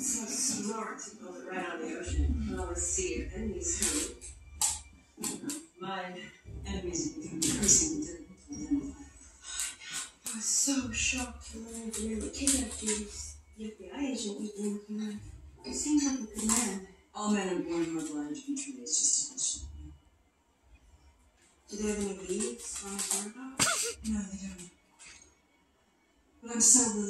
So smart to build it right on the ocean. And all the sea of enemies who My enemies become increasingly didn't. I was so shocked to learn that the kidnapped you. The FBI agent you didn't working. You seem like a good man. All men are born blind to be true. It's just a question. Do they have any leads on? No, they don't. But I'm so relieved.